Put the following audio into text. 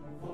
for